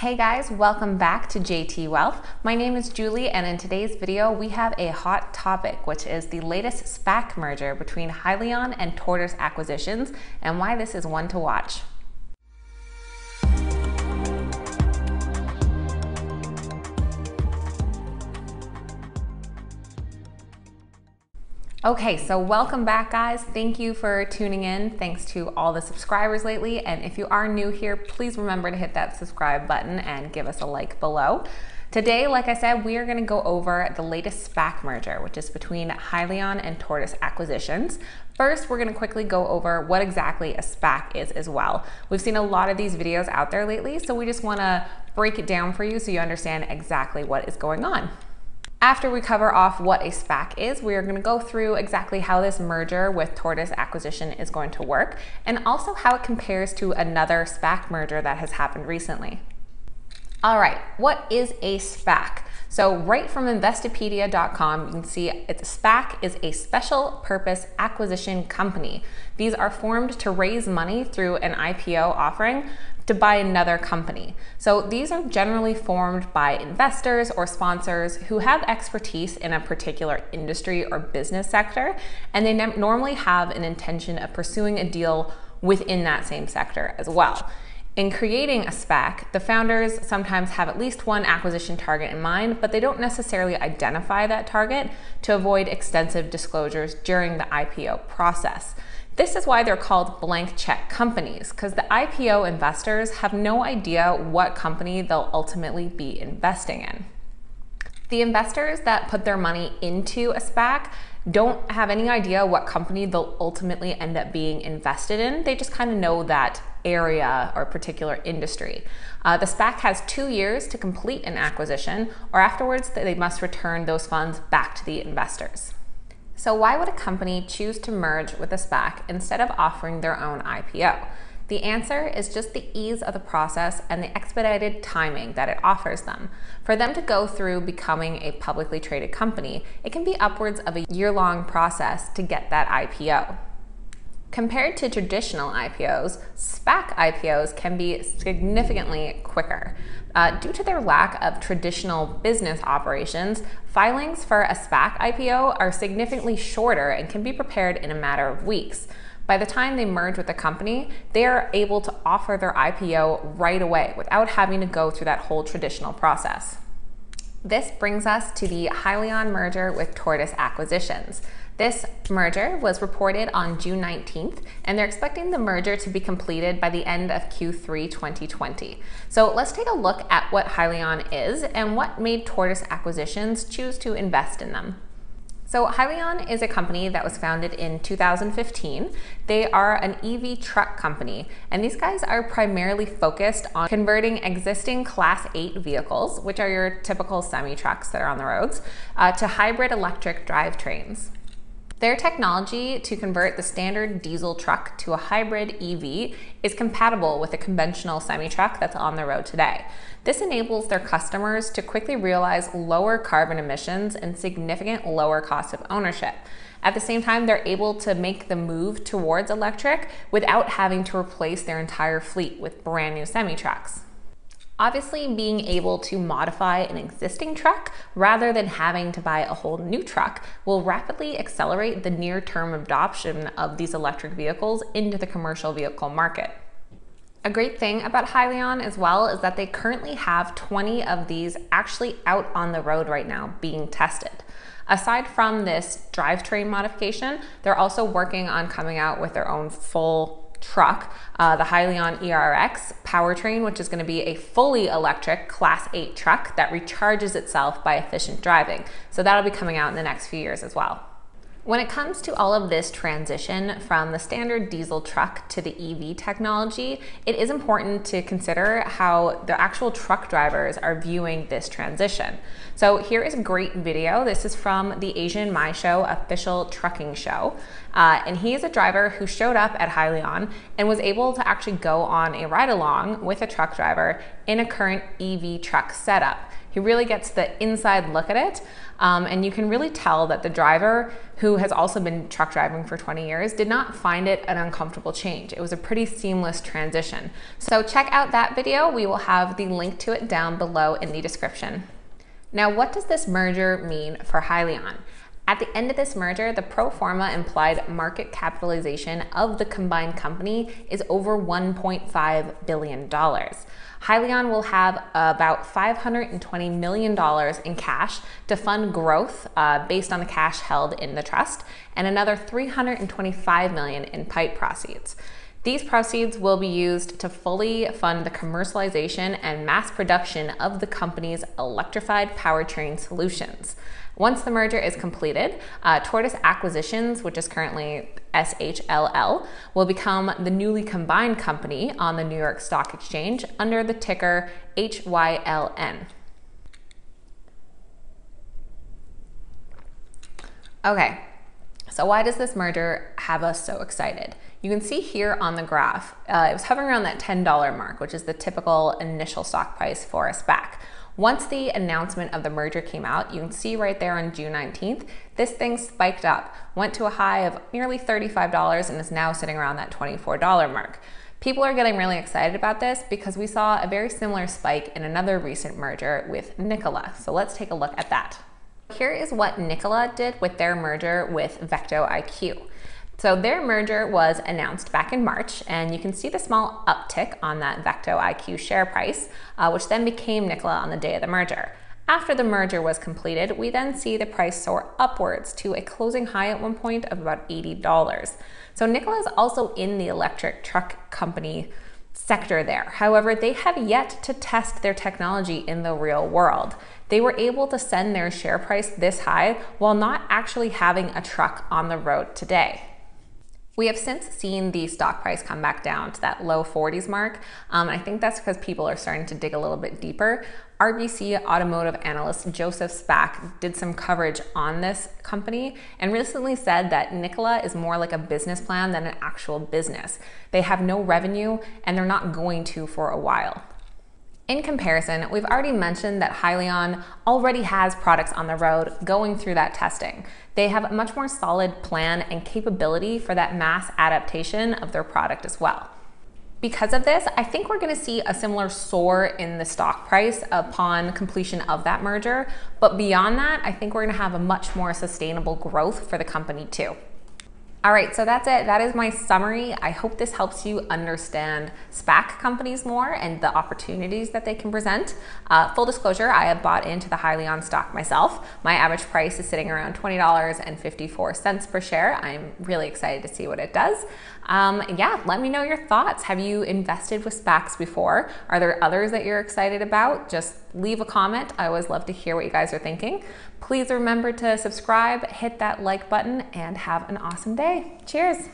Hey guys, welcome back to JT Wealth. My name is Julie and in today's video we have a hot topic which is the latest SPAC merger between Hyliion and Tortoise Acquisitions and why this is one to watch. Okay, so welcome back, guys. Thank you for tuning in. Thanks to all the subscribers lately. And if you are new here, please remember to hit that subscribe button and give us a like below. Today, like I said, we are going to go over the latest SPAC merger, which is between Hyliion and Tortoise Acquisitions. First, we're going to quickly go over what exactly a SPAC is as well. We've seen a lot of these videos out there lately, so we just want to break it down for you so you understand exactly what is going on. After we cover off what a SPAC is, we are going to go through exactly how this merger with Tortoise acquisition is going to work and also how it compares to another SPAC merger that has happened recently. All right, what is a SPAC? So right from Investopedia.com, you can see it's a SPAC is a special purpose acquisition company. These are formed to raise money through an IPO offering to buy another company. So these are generally formed by investors or sponsors who have expertise in a particular industry or business sector, and they normally have an intention of pursuing a deal within that same sector as well. In creating a SPAC, the founders sometimes have at least one acquisition target in mind, but they don't necessarily identify that target to avoid extensive disclosures during the IPO process. This is why they're called blank check companies, because the IPO investors have no idea what company they'll ultimately be investing in. The investors that put their money into a SPAC don't have any idea what company they'll ultimately end up being invested in. They just kind of know that area or particular industry. Uh, the SPAC has two years to complete an acquisition, or afterwards, they must return those funds back to the investors. So, why would a company choose to merge with a SPAC instead of offering their own IPO? The answer is just the ease of the process and the expedited timing that it offers them. For them to go through becoming a publicly traded company, it can be upwards of a year long process to get that IPO. Compared to traditional IPOs, SPAC IPOs can be significantly quicker. Uh, due to their lack of traditional business operations, filings for a SPAC IPO are significantly shorter and can be prepared in a matter of weeks. By the time they merge with the company, they are able to offer their IPO right away without having to go through that whole traditional process. This brings us to the Hyliion merger with Tortoise Acquisitions. This merger was reported on June 19th, and they're expecting the merger to be completed by the end of Q3 2020. So let's take a look at what Hyliion is and what made Tortoise Acquisitions choose to invest in them. So Hyliion is a company that was founded in 2015. They are an EV truck company, and these guys are primarily focused on converting existing Class 8 vehicles, which are your typical semi-trucks that are on the roads, uh, to hybrid electric drivetrains. Their technology to convert the standard diesel truck to a hybrid EV is compatible with a conventional semi truck that's on the road today. This enables their customers to quickly realize lower carbon emissions and significant lower cost of ownership. At the same time, they're able to make the move towards electric without having to replace their entire fleet with brand new semi trucks. Obviously, being able to modify an existing truck rather than having to buy a whole new truck will rapidly accelerate the near term adoption of these electric vehicles into the commercial vehicle market. A great thing about Hyliion as well is that they currently have 20 of these actually out on the road right now being tested. Aside from this drivetrain modification, they're also working on coming out with their own full truck, uh, the Hyliion ERX powertrain, which is going to be a fully electric Class 8 truck that recharges itself by efficient driving. So that'll be coming out in the next few years as well. When it comes to all of this transition from the standard diesel truck to the EV technology, it is important to consider how the actual truck drivers are viewing this transition. So here is a great video. This is from the Asian Mai Show official trucking show. Uh, and he is a driver who showed up at Hyliion and was able to actually go on a ride along with a truck driver in a current EV truck setup. He really gets the inside look at it. Um, and you can really tell that the driver, who has also been truck driving for 20 years, did not find it an uncomfortable change. It was a pretty seamless transition. So check out that video. We will have the link to it down below in the description. Now, what does this merger mean for Hyliion? At the end of this merger, the pro forma implied market capitalization of the combined company is over $1.5 billion. Hyliion will have about $520 million in cash to fund growth uh, based on the cash held in the trust, and another 325 million in PIPE proceeds. These proceeds will be used to fully fund the commercialization and mass production of the company's electrified powertrain solutions. Once the merger is completed, uh, Tortoise Acquisitions, which is currently SHLL, will become the newly combined company on the New York Stock Exchange under the ticker HYLN. Okay, so why does this merger have us so excited? You can see here on the graph, uh, it was hovering around that $10 mark, which is the typical initial stock price for a SPAC. Once the announcement of the merger came out, you can see right there on June 19th, this thing spiked up, went to a high of nearly $35 and is now sitting around that $24 mark. People are getting really excited about this because we saw a very similar spike in another recent merger with Nikola. So let's take a look at that. Here is what Nikola did with their merger with Vecto IQ. So their merger was announced back in March, and you can see the small uptick on that Vecto IQ share price, uh, which then became Nikola on the day of the merger. After the merger was completed, we then see the price soar upwards to a closing high at one point of about $80. So Nikola is also in the electric truck company sector there. However, they have yet to test their technology in the real world. They were able to send their share price this high while not actually having a truck on the road today. We have since seen the stock price come back down to that low 40s mark. Um, I think that's because people are starting to dig a little bit deeper. RBC automotive analyst Joseph Spak did some coverage on this company and recently said that Nikola is more like a business plan than an actual business. They have no revenue and they're not going to for a while. In comparison, we've already mentioned that Hyliion already has products on the road going through that testing. They have a much more solid plan and capability for that mass adaptation of their product as well. Because of this, I think we're gonna see a similar soar in the stock price upon completion of that merger. But beyond that, I think we're gonna have a much more sustainable growth for the company too. All right, so that's it. That is my summary. I hope this helps you understand SPAC companies more and the opportunities that they can present. Uh, full disclosure, I have bought into the Hyliion stock myself. My average price is sitting around $20.54 per share. I'm really excited to see what it does. Um, yeah, let me know your thoughts. Have you invested with SPACs before? Are there others that you're excited about? Just leave a comment. I always love to hear what you guys are thinking. Please remember to subscribe, hit that like button, and have an awesome day. Cheers.